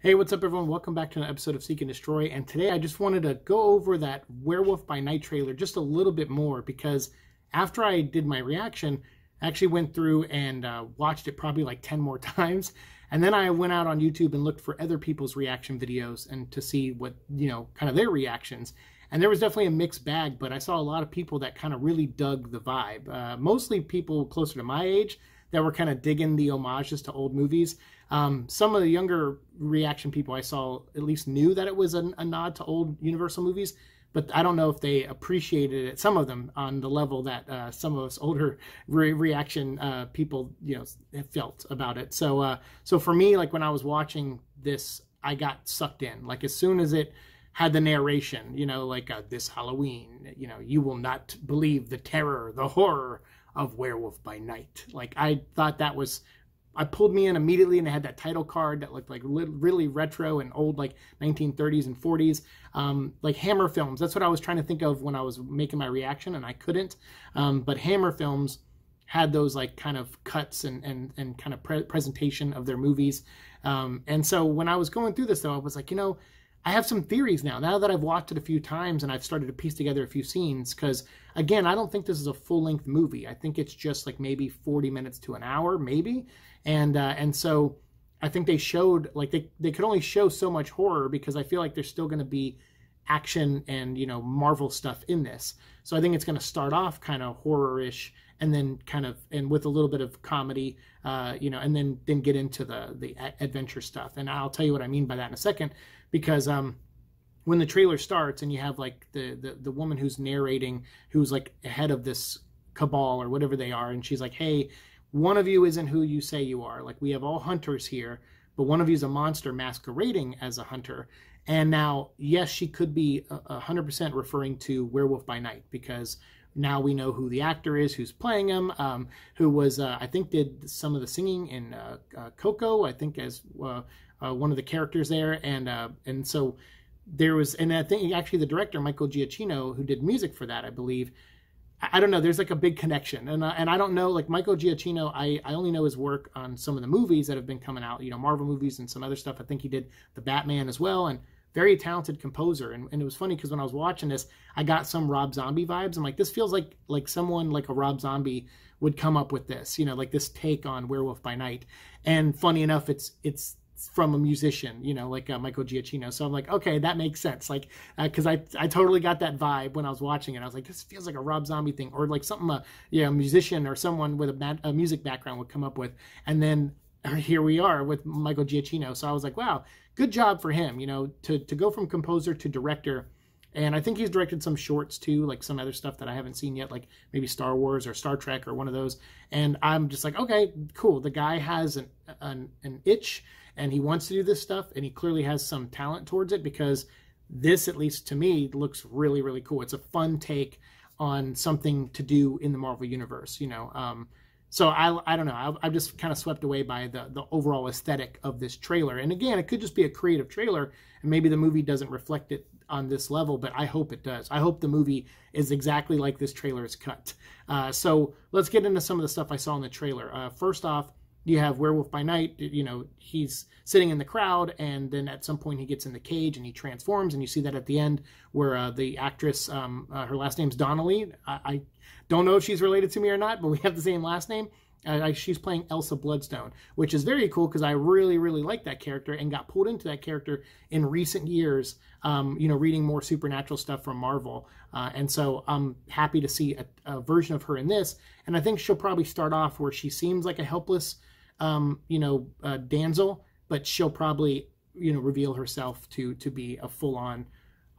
Hey, what's up, everyone? Welcome back to an episode of Siike and Destroy. And today I just wanted to go over that Werewolf by Night trailer just a little bit more because after I did my reaction, I actually went through and uh, watched it probably like 10 more times. And then I went out on YouTube and looked for other people's reaction videos and to see what, you know, kind of their reactions. And there was definitely a mixed bag, but I saw a lot of people that kind of really dug the vibe. Uh, mostly people closer to my age that were kind of digging the homages to old movies. Um, some of the younger reaction people I saw at least knew that it was a, a, nod to old Universal movies, but I don't know if they appreciated it. Some of them on the level that uh, some of us older re- reaction uh, people, you know, felt about it. So, uh, so for me, like when I was watching this, I got sucked in. Like as soon as it had the narration, you know, like uh, this Halloween, you know, you will not believe the terror, the horror of Werewolf by Night. Like I thought that was I pulled me in immediately and it had that title card that looked like really retro and old, like 1930s and 40s, um, like Hammer Films. That's what I was trying to think of when I was making my reaction, and I couldn't. Um, but Hammer Films had those like kind of cuts and and and kind of pre- presentation of their movies. Um, and so when I was going through this, though, I was like, you know, I have some theories now. Now that I've watched it a few times and I've started to piece together a few scenes, because again, I don't think this is a full length movie. I think it's just like maybe 40 minutes to an hour, maybe. And uh, and so I think they showed like they they could only show so much horror because I feel like there's still going to be action and you know Marvel stuff in this. So I think it's going to start off kind of horror-ish and then kind of and with a little bit of comedy, uh, you know, and then then get into the the adventure stuff. And I'll tell you what I mean by that in a second because um when the trailer starts and you have like the the, the woman who's narrating who's like ahead of this cabal or whatever they are and she's like hey one of you isn't who you say you are. Like we have all hunters here but one of you is a monster masquerading as a hunter. And now yes she could be a 100% referring to werewolf by night because now we know who the actor is who's playing him um, who was uh, i think did some of the singing in uh, uh, coco i think as uh, one of the characters there and uh, and so there was, and I think actually the director Michael Giacchino, who did music for that, I believe. I, don't know. There's like a big connection, and uh, and I don't know. Like Michael Giacchino, I I only know his work on some of the movies that have been coming out. You know, Marvel movies and some other stuff. I think he did the Batman as well, and very talented composer. And, and it was funny because when I was watching this, I got some Rob Zombie vibes. I'm like, this feels like like someone like a Rob Zombie would come up with this. You know, like this take on Werewolf by Night. And funny enough, it's it's from a musician, you know, like uh, Michael Giacchino. So I'm like, okay, that makes sense. Like, because uh, I I totally got that vibe when I was watching it. I was like, this feels like a Rob Zombie thing, or like something a you know, musician or someone with a, a music background would come up with. And then uh, here we are with Michael Giacchino. So I was like, wow, good job for him. You know, to to go from composer to director. And I think he's directed some shorts too, like some other stuff that I haven't seen yet, like maybe Star Wars or Star Trek or one of those. And I'm just like, okay, cool. The guy has an an, an itch and he wants to do this stuff and he clearly has some talent towards it because this at least to me looks really really cool it's a fun take on something to do in the marvel universe you know um, so I, I don't know. I, i'm just kind of swept away by the, the overall aesthetic of this trailer. And again it could just be a creative trailer and maybe the movie doesn't reflect it on this level but i hope it does. I hope the movie is exactly like this trailer is cut. Uh, so let's get into some of the stuff i saw in the trailer. Uh, first off you have Werewolf by Night, you know, he's sitting in the crowd, and then at some point he gets in the cage and he transforms, and you see that at the end where uh, the actress, um, uh, her last name's Donnelly. I, I, don't know if she's related to me or not, but we have the same last name. Uh, she's playing Elsa Bloodstone, which is very cool because I really, really like that character and got pulled into that character in recent years. Um, you know, reading more supernatural stuff from Marvel, uh, and so I'm happy to see a, a, version of her in this. And I think she'll probably start off where she seems like a helpless um, you know, uh, but she'll probably, you know, reveal herself to to be a full on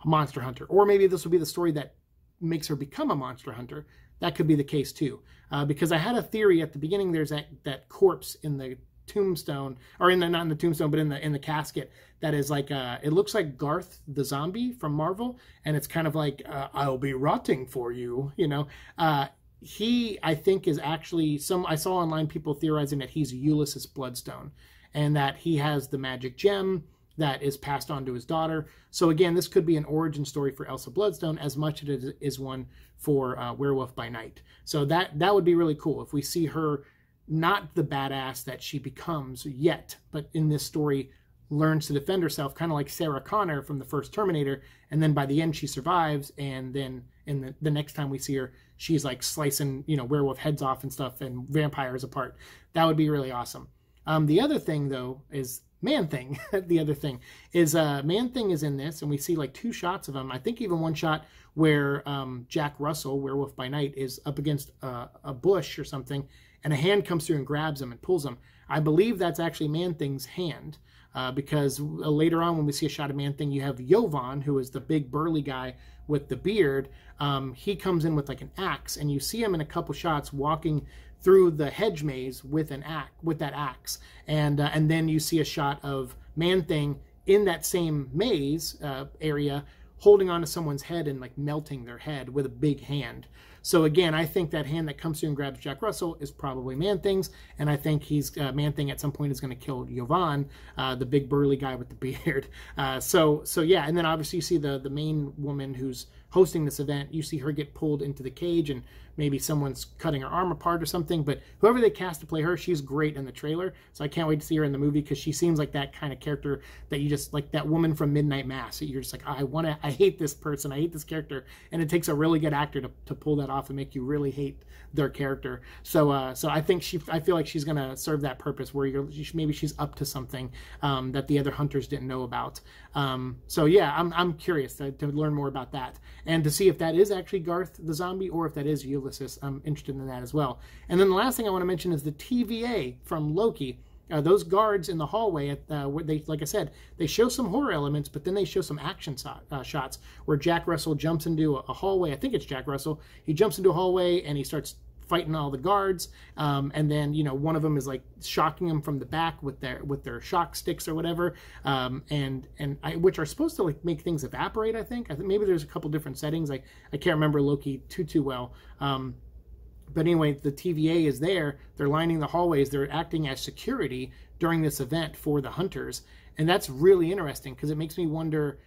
monster hunter. Or maybe this will be the story that makes her become a monster hunter. That could be the case too. Uh, because I had a theory at the beginning. There's that that corpse in the tombstone, or in the not in the tombstone, but in the in the casket. That is like uh, it looks like Garth the zombie from Marvel, and it's kind of like uh, I'll be rotting for you, you know. He I think is actually some I saw online people theorizing that he's Ulysses Bloodstone and that he has the magic gem that is passed on to his daughter. So again, this could be an origin story for Elsa Bloodstone as much as it is one for uh, Werewolf by Night. So that that would be really cool if we see her not the badass that she becomes yet, but in this story learns to defend herself, kind of like Sarah Connor from the first Terminator. And then by the end, she survives. And then in the, the next time we see her, she's like slicing, you know, werewolf heads off and stuff and vampires apart. That would be really awesome. Um, the other thing, though, is Man Thing. the other thing is uh, Man Thing is in this, and we see like two shots of him. I think even one shot where um, Jack Russell, Werewolf by Night, is up against uh, a bush or something, and a hand comes through and grabs him and pulls him. I believe that's actually Man Thing's hand. Uh, because uh, later on, when we see a shot of Man Thing, you have Jovan, who is the big burly guy with the beard. Um, he comes in with like an axe, and you see him in a couple shots walking through the hedge maze with an axe, with that axe, and uh, and then you see a shot of Man Thing in that same maze uh, area, holding onto someone's head and like melting their head with a big hand. So again, I think that hand that comes through and grabs Jack Russell is probably Man Thing's, and I think he's uh, Man Thing at some point is going to kill Jovan, uh, the big burly guy with the beard. Uh, so so yeah, and then obviously you see the the main woman who's hosting this event. You see her get pulled into the cage and maybe someone's cutting her arm apart or something. But whoever they cast to play her, she's great in the trailer. So I can't wait to see her in the movie because she seems like that kind of character that you just like that woman from Midnight Mass. You're just like, I want to, I hate this person, I hate this character, and it takes a really good actor to, to pull that off and make you really hate their character. So uh, so I think she, I feel like she's gonna serve that purpose where you're maybe she's up to something um, that the other hunters didn't know about. Um, so yeah, I'm I'm curious to, to learn more about that and to see if that is actually Garth the zombie or if that is Ulysses. I'm interested in that as well. And then the last thing I want to mention is the TVA from Loki. Uh, those guards in the hallway, at, uh, where they, like I said, they show some horror elements, but then they show some action so, uh, shots where Jack Russell jumps into a, a, hallway. I think it's Jack Russell. He jumps into a hallway and he starts fighting all the guards. Um, and then you know one of them is like shocking them from the back with their with their shock sticks or whatever, um, and and I, which are supposed to like make things evaporate. I think I think maybe there's a couple different settings. I I can't remember Loki too too well. Um, but anyway, the TVA is there. They're lining the hallways. They're acting as security during this event for the hunters, and that's really interesting because it makes me wonder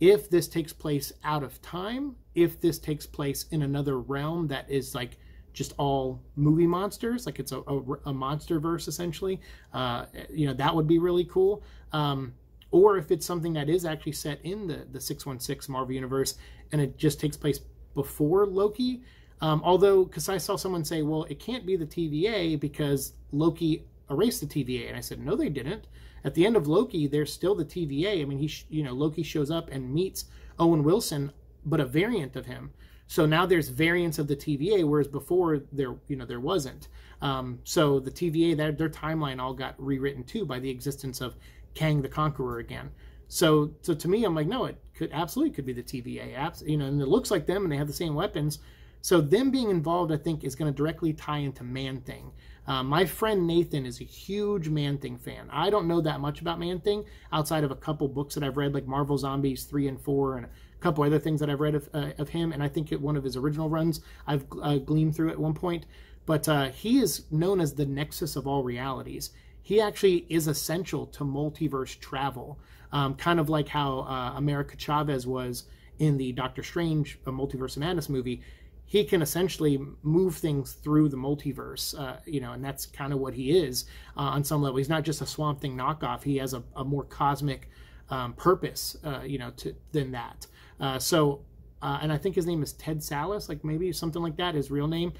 if this takes place out of time, if this takes place in another realm that is like just all movie monsters, like it's a, a, a monster verse essentially. Uh, you know, that would be really cool. Um, or if it's something that is actually set in the, the 616 Marvel Universe and it just takes place before Loki. Um, although, because I saw someone say, well, it can't be the TVA because Loki erased the TVA. And I said, no, they didn't. At the end of Loki, there's still the TVA. I mean, he, you know, Loki shows up and meets Owen Wilson, but a variant of him. So now there's variants of the TVA, whereas before there, you know, there wasn't. Um, so the TVA, their, their timeline all got rewritten too by the existence of Kang the Conqueror again. So, so to me, I'm like, no, it could absolutely could be the TVA, apps, you know, and it looks like them, and they have the same weapons. So them being involved, I think, is going to directly tie into Man Thing. Uh, my friend Nathan is a huge Man Thing fan. I don't know that much about Man Thing outside of a couple books that I've read, like Marvel Zombies three and four, and couple other things that I've read of, uh, of him, and I think it, one of his original runs I've uh, gleamed through at one point. But uh, he is known as the nexus of all realities. He actually is essential to multiverse travel, um, kind of like how uh, America Chavez was in the Doctor Strange a Multiverse of Madness movie. He can essentially move things through the multiverse, uh, you know, and that's kind of what he is uh, on some level. He's not just a Swamp Thing knockoff. He has a, a more cosmic um, purpose, uh, you know, to, than that. Uh, so, uh, and I think his name is Ted Sallis, like maybe something like that, his real name.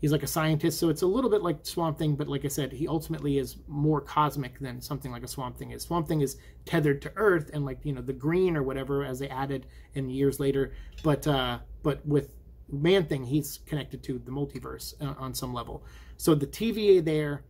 He's like a scientist, so it's a little bit like Swamp Thing, but like I said, he ultimately is more cosmic than something like a Swamp Thing is. Swamp Thing is tethered to Earth and like you know the green or whatever as they added in years later, but uh, but with Man Thing, he's connected to the multiverse on some level. So the TVA there,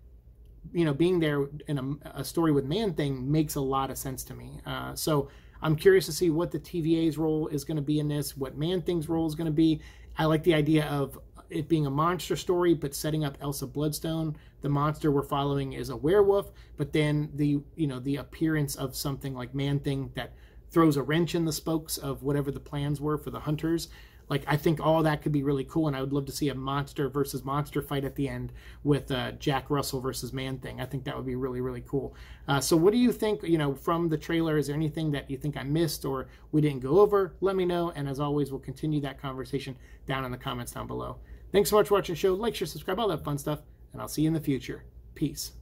you know, being there in a, a story with Man Thing makes a lot of sense to me. Uh, so I'm curious to see what the TVA's role is going to be in this, what Man Thing's role is going to be. I like the idea of it being a monster story, but setting up Elsa Bloodstone. The monster we're following is a werewolf, but then the you know the appearance of something like Man Thing that throws a wrench in the spokes of whatever the plans were for the hunters like I think all that could be really cool, and I would love to see a monster versus monster fight at the end with uh, Jack Russell versus Man Thing. I think that would be really really cool. Uh, so what do you think? You know, from the trailer, is there anything that you think I missed or we didn't go over? Let me know, and as always, we'll continue that conversation down in the comments down below. Thanks so much for watching the show. Like, share, subscribe, all that fun stuff, and I'll see you in the future. Peace.